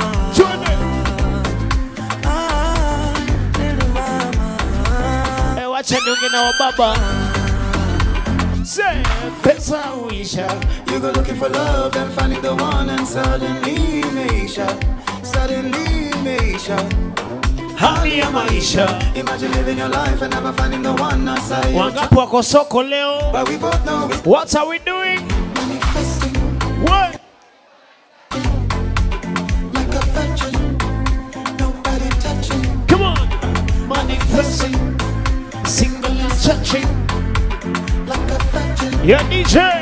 Ah,
little mama.
Hey, wacha niongee na wababa. Say, pesa uisha.
You go looking for love and finding the one and suddenly Meisha, suddenly Meisha.
Hali ya maisha.
Imagine living your life and never finding the one outside.
Wangapi wako soko leo?
But we both know it's
What are we doing? What?
like a virgin. Nobody touching.
Come on. Manifesting. Single and touching.
Like a virgin.
Yeah, DJ.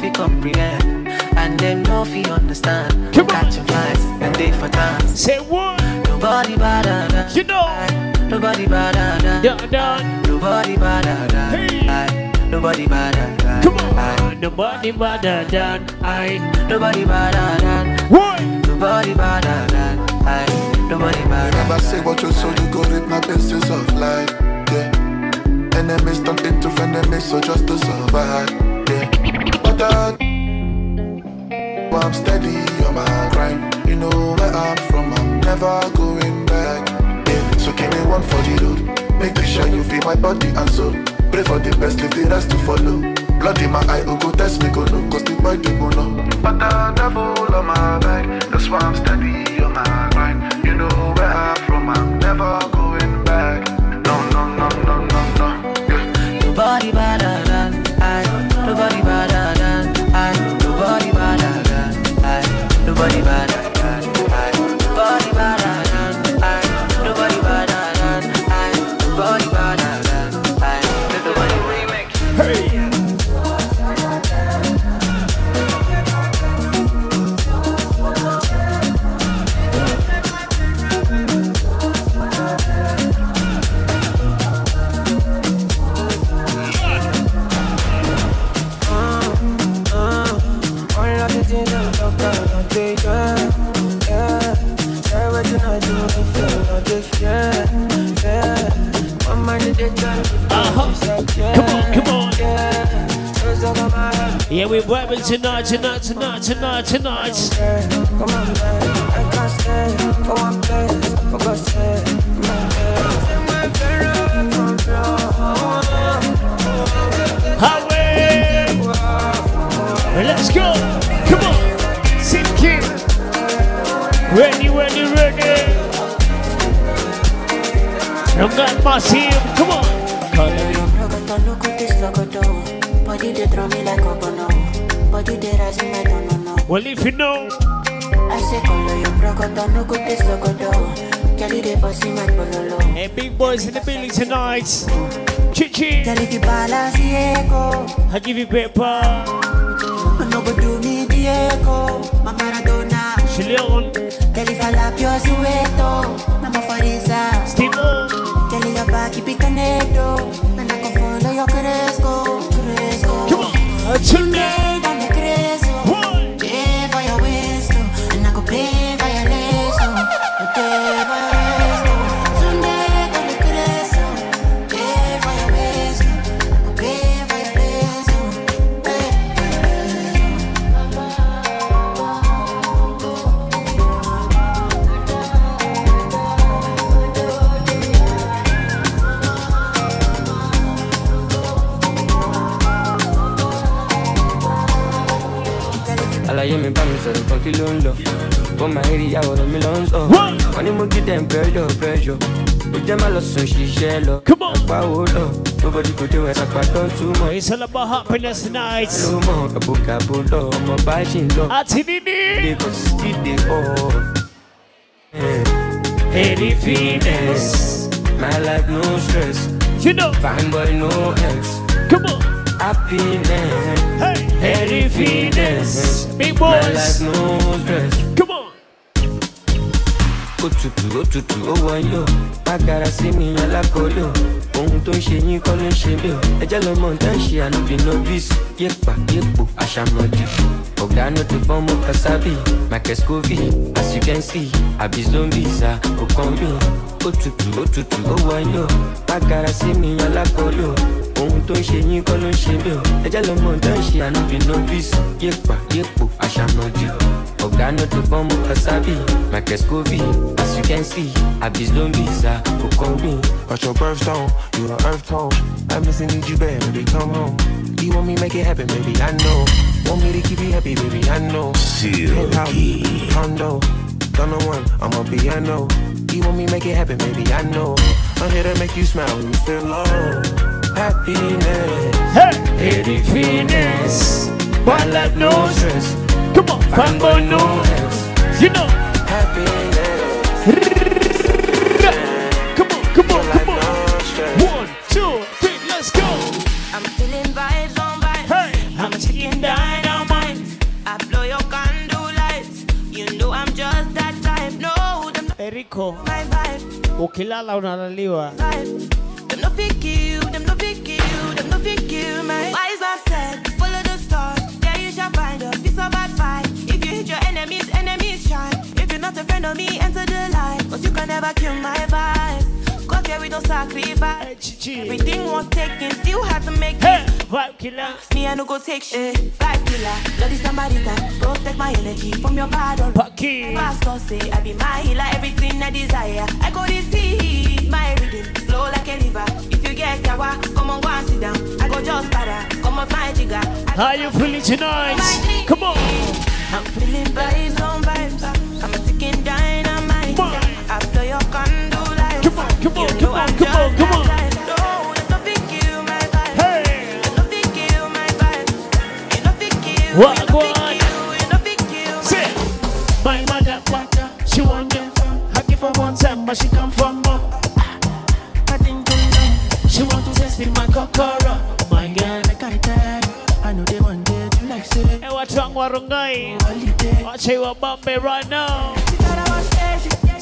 fi comprehend. And them no fi understand.
Come on.
Catching flights and they for dance.
Say what?
Nobody better than
You know.
Nobody better than
Done, done.
Nobody better than
Hey.
I. Nobody better than
Come on.
I.
Nobody better than I.
Nobody better than
What?
Nobody better than I. Nobody better
Never say what you sow, you go reap my blessings of life. Yeah. Enemies turn into frenemies, so just to survive. Yeah. That, I'm steady on my grind. You know where I'm from, I'm never going back. Yeah. So give me one for the road. Make sure you feel my body and soul. Pray for the best, leave the rest to follow. Blood in my eye, oh, go test me, go no, cause the boy do go no. But the devil on my back, that's why I'm steady on my grind. You know where I'm from, I'm never going Yeah,
we're vibing tonight, tonight, tonight, tonight, tonight.
Come on,
Highway. Let's go. Come on. Sit kid. Ready, ready, ready. I'm not my team. Come on.
Come on. Body they draw me like obono. Body they rise me, I don't know.
Well, if you know,
I say color your rogoto, look at this logoto. Kelly they bossy my bololo.
hey, big boys in the building tonight. Chichi,
if you balance the echo,
I give you paper.
no go do me the echo. My Maradona.
Chileon,
Girl, if I lap your sueto, I'm a farisa.
Steve-O.
Girl, your back keep it connected. And
Tonight.
so she shallow.
Come on.
Nobody could do it.
It's all about happiness tonight. Any fitness,
my life no stress.
You know,
fine boy no ex.
Come on,
happiness.
Hey, any fitness, big boys.
My life no stress.
Come on.
ó ó wọnyó magara sí mi alákòólò ohun tó ń ṣe yín kọ́ ló ń ṣe mí o. Ẹjẹ́ ló mọ̀ ń ṣe ànúbì yépa yépo àṣàmọ̀dì. Ọ̀gá no ti fọ́ọ̀mù kasabi. Michael scovey as you can see àbí zombies à kò kàn mí. Ó tutù ó wọnyó magara sí mi alákòólò ohun tó ń ṣe yín kọ́ ló ń ṣe mí o. Ẹjẹ́ ló mọ̀ ń ṣe ànúbì yépa yépo àṣàmọ̀dì ọ̀gá no ti fọ́ọ̀mù kasabi michael scovey as you can see àbí zombies à kò kàn mí.
Got your birthstone, you the earth tone. I miss and need you bad, baby, come home. You want me make it happen, baby, I know. Want me to keep you happy, baby, I know. Penthouse, condo, don't know one, I'm a piano. You want me make it happen, baby, I know. I'm here to make you smile when you feel low. Happiness,
Hey. Eddie Venus.
my life no stress.
Come on. You know. Come on, come on, come on. One, two, three, let's go.
I'm feeling vibes on vibes.
Hey.
I'm a chicken dynamite. I blow your candle lights. You know I'm just that type. No, them not
Eriko,
my vibe.
ukilala unalaliwa.
Them no pick you, them no pick you, them no pick you, man. Wise you're not a friend of me, enter the light. Cause you can never kill my vibe. We don't sacrifice. Everything was taken, still had to make
Hey,
it.
vibe killer.
Me, I no go take shit. Vibe killer, bloody somebody that protect my energy from your bad or
Paki.
Pastor say I be my healer, everything I desire. I go see my rhythm, flow like a river. If you get yawa, come on, go and sit down. I go just para, come on, my jigger.
How you feeling tonight? Come on.
I'm feeling vibes on vibes looking dynamite. I blow your condo like come on,
come on, come on, come on, come on. What go? Say, my mother, mother, she want you. I give her one time, but she come from more.
Ah, I think they know.
She want to test in my kokoro. My girl,
I got it. I know they want it. Like say,
hey, what's wrong, Warungai? I'll
tell
you what, Bombay right now.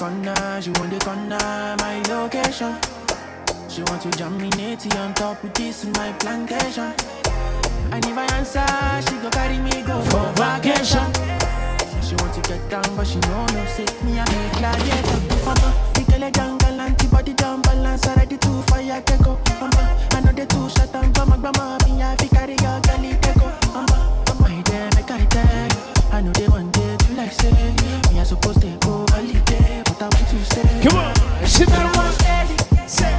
corner, she want the corner, my location. She want to jam me on top with this my plantation. And if I answer, she go carry me go for vacation. She want to get down, but she know no sick me I make gladiator. Mama, the girl jungle antibody down balance already too fire take go. Mama, I know they too shut down, but my grandma me I fi carry your girl take go. Mama, my damn I carry tag. I know they want it to like say me I supposed to go holiday, but I want to stay.
Come on, sit down.
Say,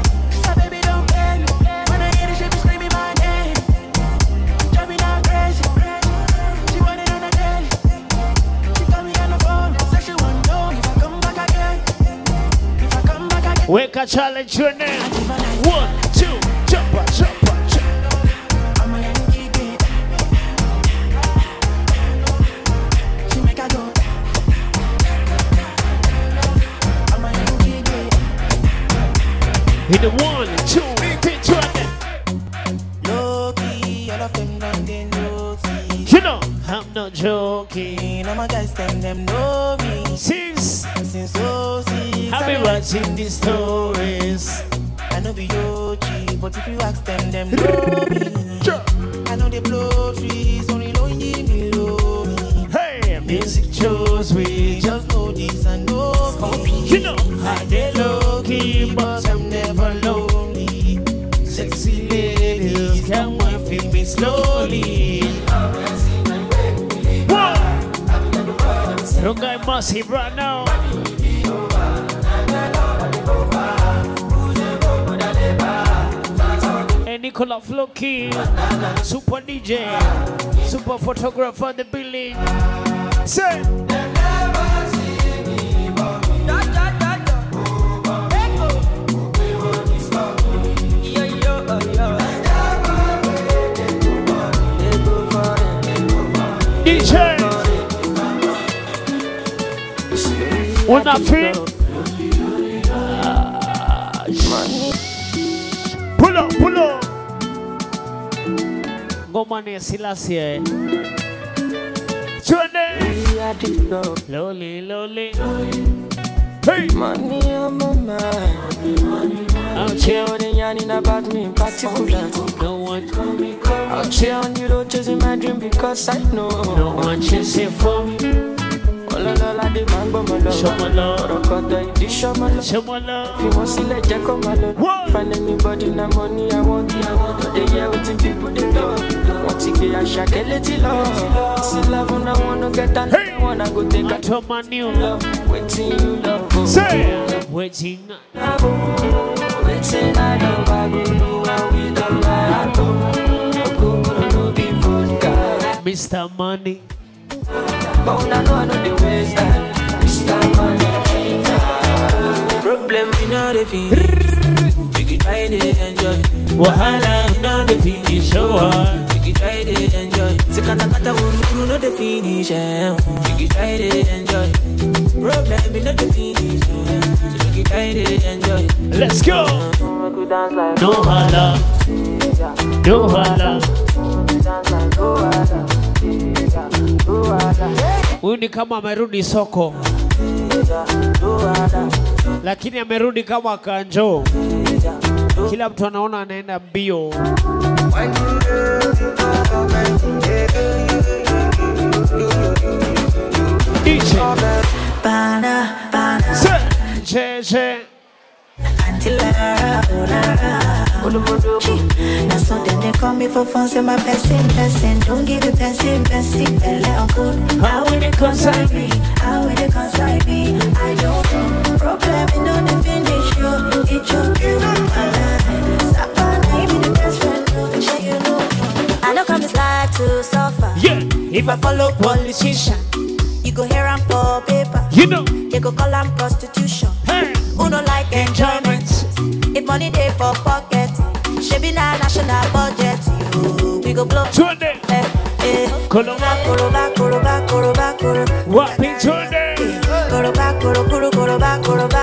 baby don't me. When I hear the shit, be screaming my name. Drive me now crazy. She want it on a daily. She call me on the phone. Say she want know if I come back again. If I come back again.
Weka challenge your name. One, the one, two, three, two, and
Low key, all of them done they know see.
You know, I'm not joking.
All my guys them them know me.
Since
Since so see,
I've been watching these stories.
I know be OG, but if you ask them, them know me. I know they blow trees, only know you me low me.
Hey, music chose we.
Just know this
I know, I key, come and feel me slowly. Whoa! guy massive right now. Hey, Nicola Floki, super DJ, super photographer the building. Say. DJ. Una. Pull up, pull up. Ngoma ni Silasie. Selassie. Loli, Loli, loli. Hey.
Money on my mind. Money, I'll chill on the yarning about me in particular.
No one.
I'll chill you, don't chase my dream because I know.
No one chasing for me. Ọlọ́lọ́lá
dé máa ń gbọ́ mọ́ lọ.
Ṣọmọ lọ. Ọ̀rọ̀
kan tẹ ìdí ṣọmọ lọ. Ṣọmọ lọ. Fi Find anybody na money I want I want They hear wetin people dey talk Wọ́n ti gbé àṣà kẹ́lẹ́ ti lọ Sí love una wanna get and hey. wanna go take
told my new
Love wetin you love oh.
Say Wetin
Love oh. wetin I love oh. I go know how we love I oh. go
Mr. Money.
But una know I know Mr. Money. Problem we not try dey enjoy.
Wahala no dey finish,
show up. Try dey enjoy. Sikatakata wuru no dey finish, eh. Make try dey enjoy. Problem no dey finish, eh. So try dey enjoy.
Let's go. No hala, no hala. Huyu ni kama amerudi soko, lakini amerudi kama kanjo. Kila mtu anaona anaenda mbio.
Bana. Now so then they call me for fun, say my person, person. Don't give it person, person. Belle on good. How will it concern me? How will it concern me? I don't know. Problem in on the finish, yo. It's your girl, my life. Stop be the best friend, no. Sure you know. I know come slide to suffer.
Yeah. If I follow politician,
You go hear am for paper.
you know.
They go call am prostitution.
Hey.
Who no like enjoyment? If money dey for pocket, shebi na national budget. We go blow.
Tunde.
Eh, eh.
Koroba.
Koroba, koroba, koroba, koro.
Wapi tunde.
Koroba, koro, koro, koroba, koroba,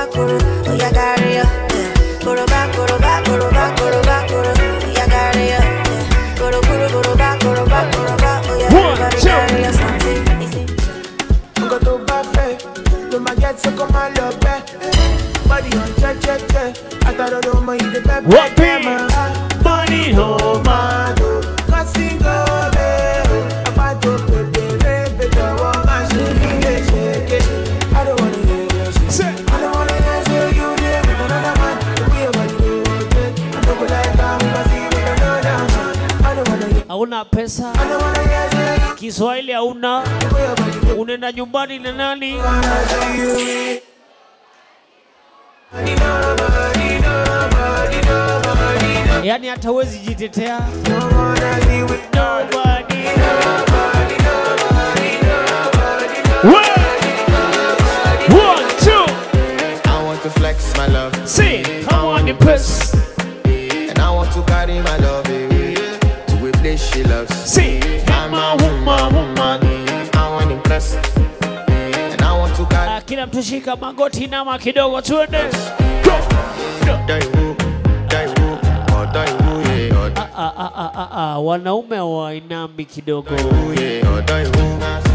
ah, wanaume wainami kidogo.
daiwu, yeah,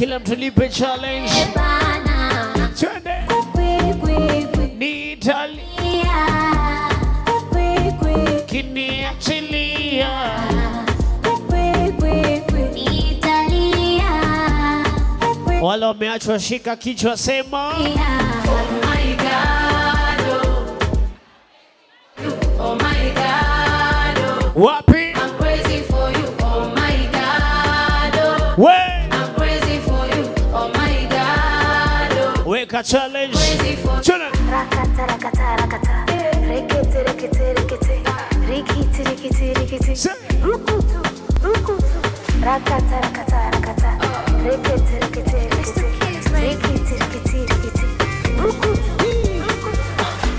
kila mtu nipe challenge. Twende. Nitalia. Kiniachilia wala wameachwa shika kichwa sema.
Oh my God,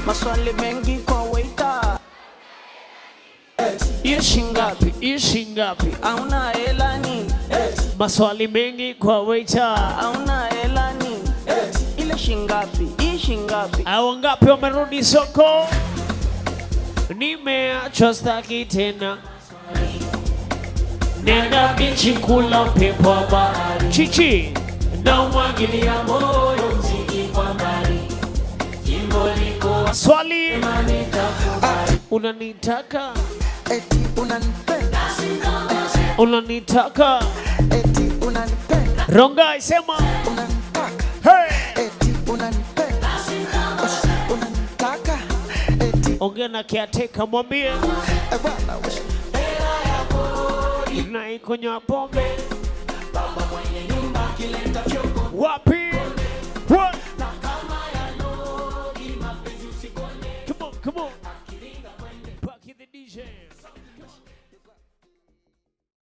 Maswali mengi kwa
ishi ngapi ishi ngapi?
Auna hela ni?
Maswali mengi kwa waiter.
Auna hela nini? ile shingapi hii shingapi
au ngapi wamerudi soko? Nimeachwa staki tena nenda bichi kula upepo wa bahari. Chichi. Na umwagilia moyo mziki kwa mbali. Jimbo liko swali. Unanitaka? Eti unanipenda. Unanitaka? Eti unanipenda. Ronga isema. Unanitaka. Hey. eti unanipenda. Unanitaka. Ongea na kiateka mwambie na pombe. Baba mwenye nyumba kileta fyoko wapi? Na kama ya mapenzi usikone. Come on, come on.